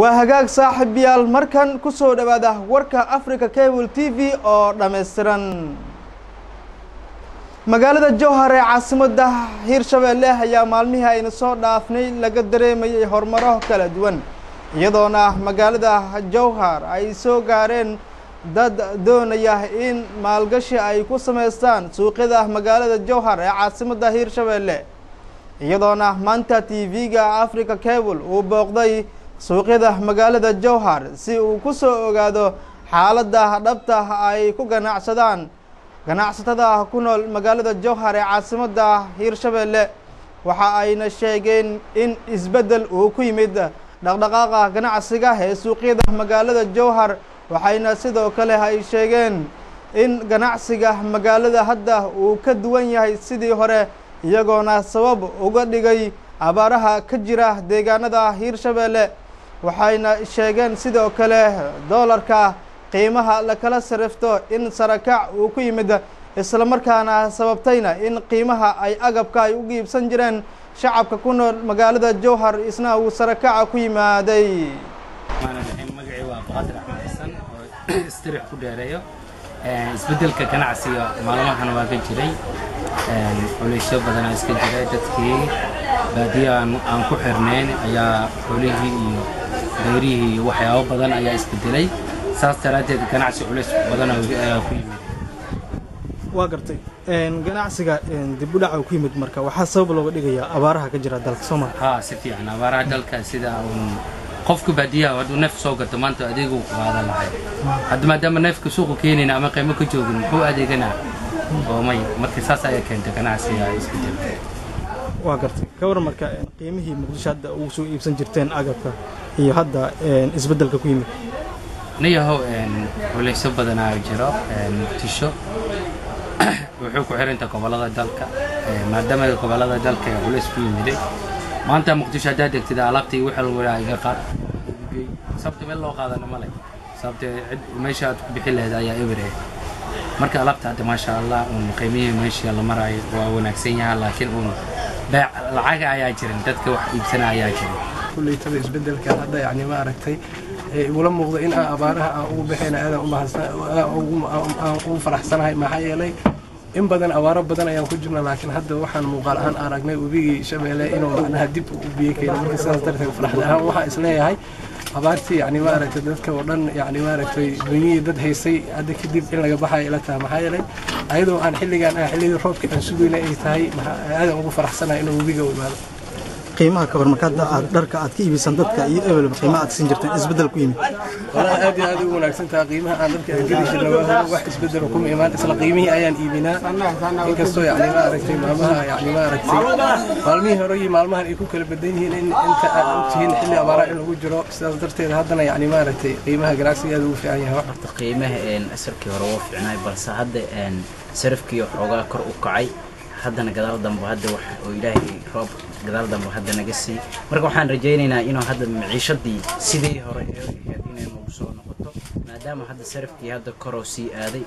waa hagaag saaxiibayaal markan ku soo dhowaada warka africa cable t v oo dhammaystiran magaalada jowhar ee caasimadda hiirshabeelle ayaa maalmihii aynu soo dhaafnay laga dareemayay horumaro kala duwan iyadoona magaalada jowhar ay soo gaareen dad doonaya in maalgashi ay ku samaystaan suuqyada magaalada jowhar ee caasimadda hiirshabeelle iyadoona maanta t v-ga africa cable uu booqday suuqyada magaalada jowhar si uu ku soo ogaado xaaladda dhabta ay ku ganacsadaan ganacsatada ku nool magaalada jowhar ee caasimadda hiirshabeelle waxa ayna sheegeen in isbeddel uu ku yimid dhaqdhaqaaqa ganacsiga ee suuqyada magaalada jowhar waxayna sidoo kale ay sheegeen in ganacsiga magaalada hadda uu ka duwan yahay sidii hore iyagoona sabab uga dhigay abaaraha ka jira deegaanada hiirshabeelle waxayna sheegeen sidoo kale doolarka qiimaha lakala sarifto in sarakac uu ku yimid islamarkaana sababtayna in qiimaha ay agabka ay uga iibsan jireen shacabka ku nool magaalada jowhar isna uu sarakaca ku yimaaday. Isbeddelka ganacsiga maalmahan waa ka jiray culeysyo badanaa iska jiray. Dadkii baadiya aan ku xirnayn ayaa xolihii iyo beerihii iyo waxyaabo badan ayaa isbedelay saas daraaddeed ganacsi culeys badan ayaa ku yimid. Waa gartay. Ganacsiga dib u dhaca ku yimid marka waxaa sabab looga dhigayaa abaaraha ka jira dalka soomaal haa si fiican. Abaaraha dalka sida uun qofka baadiyaha hadduu neef soo gato maanta adeeguu qaadan lahay. Hadda maadaama neefka suuqa keenayna ama qiimo ka joogin muxuu adeeganaa oo may marka saas ayaa keentay ganacsiga jirta waa gartay. Ka waran marka qiimihii muqdisho hadda ugu soo iibsan jirteen agabka iyo hadda isbeddelka ku yimid. Niyahow culeysyo badanaa jiro muqdisho wuxuu ku xirantaa gobollada dalka maadaama gobollada dalka ee culeys ku yimiday maanta muqdisho haddaad degtid alaabtii wixii lagu yidhaha iga qaad. Sababta meel loo qaadana male sababta cid meesha aad ku bixi lahayd ayaa eber eh marka alaabta hadda maasha allah uun qiimihii meeshii la maraayo waa wanaagsan yahay laakiin uun beec lacaga ayaa jirin dadka wax iibsana ayaa jirin kuleytada isbeddelka hadda yani ma aragtay igula muuqda in aan abaaraha aan ugu baxayna aadan ugu faraxsanahay maxaa yeelay in badan abaaro badan ayaan ku jirna laakiin hadda waxaan muuqaal ahaan aragnay webigii shabeelle inuu macnaha dib u biyo keeno marka sidaas darteed farxad ahaan waxaan is leeyahay abaartii yani ma aragtay dadka oo dhan yani ma aragtay dunyihii dad haysay hadda kadib in laga baxayo ila tahay maxaa yeelay ayadoo aan xilligaan ah xilligii roobka aan sugayna ay tahay aadan ugu faraxsanahay inuu webiga u imaado qiimaha ka hor markaad aad dharka aad ka iibisaan dadka iyo ebelba qiimaha aad siin jirteen isbeddel ku yimid. Walahi aad iyo aad ugu wanaagsan tahay qiimaha aan dharka aan geli jirna waa wax isbeddel kuma imaan isla qiimihii ayaan iibinaa. Inkastoo yani ma aragtay maalmaha yani ma aragtay maalmihii hore iyo maalmahan ay ku kala badan yihiin in inta aad ogtihiin xilli abaara in lagu jiro sidaas darteed haddana yani ma aragtay qiimaha ganacsiga aad ugu fiican yahay. Horta qiimaha asarkii hore wuu fiicnaay balse hadda sarafkii xoogaa kor u kacay haddana gadaal dambe hadda wax oo ilaahay roob gadaal dambe hadda naga sii. Marka waxaan rajaynaynaa inuu hadda maciishadii sidii hore ee ahayd inay nagu soo noqoto maadaama hadda sarafkii hadda koroo sii aaday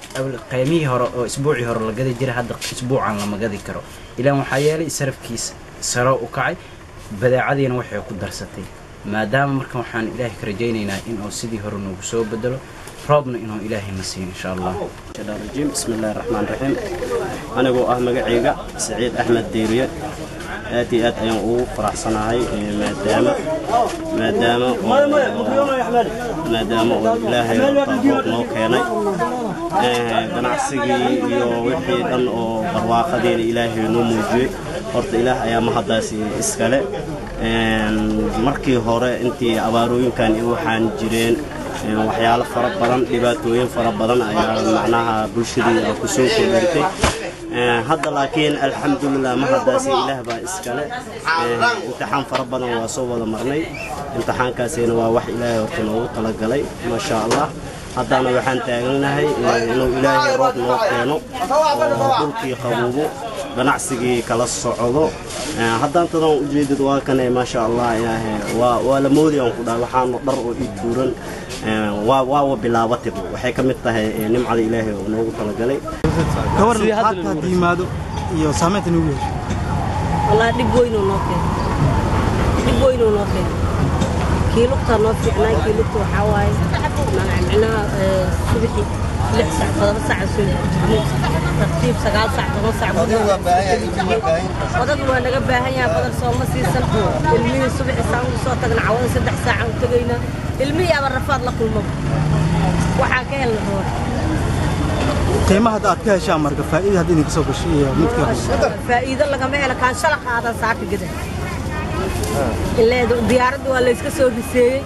qiimihii hore oo isbuucii hore la gadi jiray hadda isbuucan lama gadi karo. Ilaan waxaa yeelay sarafkiis saro u kacay badeecadiina waxay ku darsatay. Maadaama marka waxaan ilaahay ka rajaynaynaa inuu sidii hore nagu soo bedelo roobna inuu ilaahay na siiyo insha allah bismi illaahi raxmaan raxiim anigoo ah magacayga saciid axmed diiriye aad iyo aad ayaan ugu faraxsanahay maadaama maadaama maadaama uu ilaahay noo keenay. Ganacsigii iyo wixii dhan oo barwaaqadiina ilaahay noo muujiyey horta ilaah ayaa mahaddaas iskale markii hore intii abaarooyinkan waxaan jireen waxyaalo fara badan dhibaatooyin fara badan ayaa macnaha bulshadii ku soo kordhintay. Hadda laakiin alxamdulilah mahaddaasi ilaah baa iskale. Imtixaan fara badan waa soo wada marnay. Imtixaankaasina waa wax ilaahay horta noogu talagalay maasha allah haddana waxaan taagannahay inuu ilaahay roob noo keeno oo dhulkii qabuubo ganacsigii kala socdo eh, haddaan tadan ujeedid waa kane eh, maasha allah eh, waa la moodi aan ku dhaha waxaana dhar oo ii tuuran. Waawa bilaabatib waxay ka mid tahay nimcada ilaahay oo noogu talagalay. Iyo saamaynta nagu yeesho. Wallahi dhib weynuu noo keenay. Dhib weynuu noo keenay. Kii lugtaa noo fiicnaa kii lugta waxaa waaye. Macnaha subixii قيمه هذا أتكه شام مرق فائدة هذه نقصه بشيء متكه فائدة لقمة لكان شلق هذا ساعات جدا اللي ديارد ولا يسكسه بسيء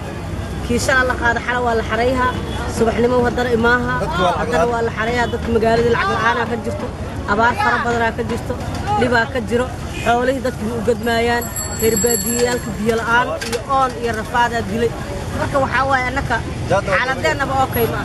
كيشان الله هذا حلو ولا حريها. Subaxnimo haddana imaaha haddana waa la xarayhaa dadka magaalada lacag la'aanaa ka jirto abaar fara badanaa ka jirto dhibaa ka jiro xoolihii dadka u gadmaayaan reer baadiyeyaalka biyo la'aan iyo oon iyo rafaadaa dilay marka waxaa waaye annaka xaaladeennaba oo kayma